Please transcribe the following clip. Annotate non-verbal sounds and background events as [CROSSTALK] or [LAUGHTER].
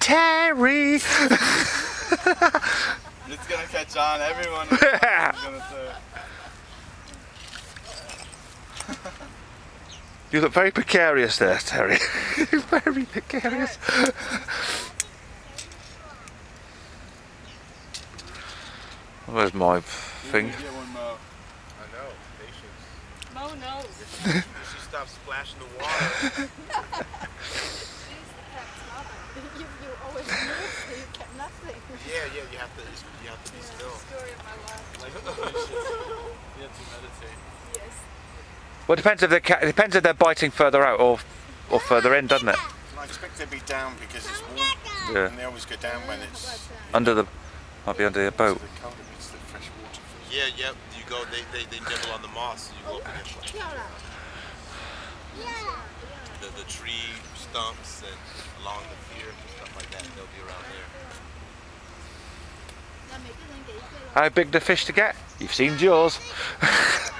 Terry. [LAUGHS] It's gonna catch on. Everyone is gonna say. You look very precarious there, Terry. [LAUGHS] very precarious. Where's my thing? Get one, Mo. I know, patience. Mo knows. If she stops splashing the water, [LAUGHS] She's the cat's mother. you, you always [LAUGHS] knew, so you kept nothing. yeah, yeah, you have to, you have to be still. Story of my life. Like. [LAUGHS] You have to meditate. Yes. Well, it depends if they're ca- it depends if they're biting further out or or further in, doesn't it? I expect they'd be down because it's warm, Yeah. and they always go down when it's Under the might be under the boat. the colder it's the fresh water. Yeah, yeah. You go, they, they, they nibble on the moss. You go up against like, 漂亮。the, the tree stumps and How big the fish to get? You've seen Jaws. [LAUGHS]